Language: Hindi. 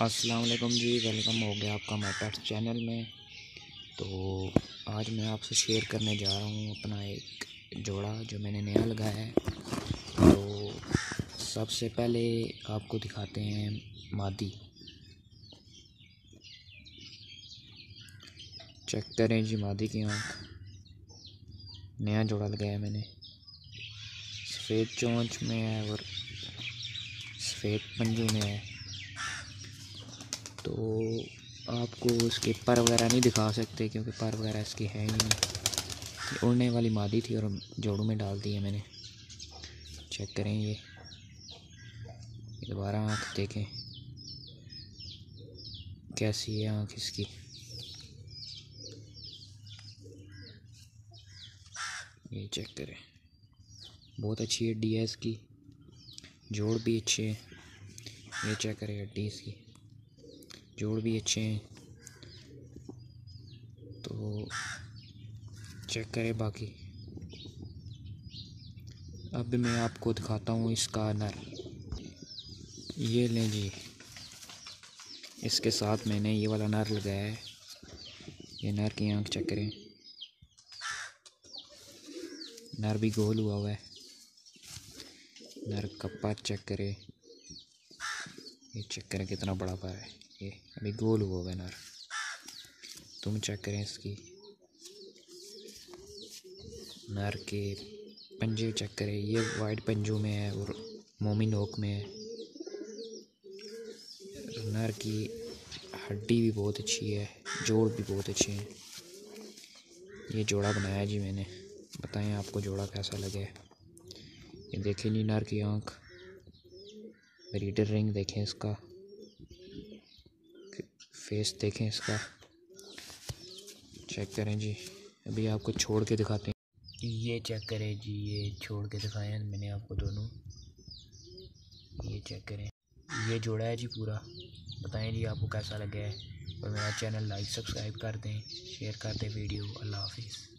अस्सलाम वालेकुम जी, वेलकम हो गया आपका माई चैनल में। तो आज मैं आपसे शेयर करने जा रहा हूँ अपना एक जोड़ा जो मैंने नया लगाया है। तो सबसे पहले आपको दिखाते हैं मादी। चेक करें जी मादी की आँख। नया जोड़ा लगाया मैंने। सफ़ेद चोंच में है और सफ़ेद पंजू में है। तो आपको उसके पर वगैरह नहीं दिखा सकते क्योंकि पर वगैरह इसकी हैं ही नहीं। उड़ने वाली मादी थी और जोड़ों में डाल दी है मैंने। चेक करें ये। दोबारा आँख देखें। कैसी है आँख इसकी? ये चेक करें। बहुत अच्छी है इसकी जोड़ भी अच्छे हैं। ये चेक करें हड्डी इसकी जोड़ भी अच्छे हैं। तो चेक करें बाकी। अब मैं आपको दिखाता हूँ इसका नर ये लें जी। इसके साथ मैंने ये वाला नर लगाया है। ये नर की आँख चेक करें। नर भी गोल हुआ हुआ है। नर का चेक करें। ये चेक करें कितना बड़ा पर है। ये अभी गोल हुआ हुआ नर तुम चेक करें इसकी। नर के पंजे चेक करें, ये वाइट पंजों में है और मोमी नोक में है। नर की हड्डी भी बहुत अच्छी है, जोड़ भी बहुत अच्छे हैं। ये जोड़ा बनाया जी मैंने, बताएँ आपको जोड़ा कैसा लगे। ये देखें जी नर की आँख रीडर रिंग देखें इसका। फेस देखें इसका। चेक करें जी। अभी आपको छोड़ के दिखाते हैं। ये चेक करें जी, ये छोड़ के दिखाए हैं मैंने आपको दोनों। ये चेक करें। ये जोड़ा है जी पूरा। बताएँ जी आपको कैसा लगा है। और मेरा चैनल लाइक सब्सक्राइब कर दें। शेयर कर दें वीडियो अल्लाह हाफिज़।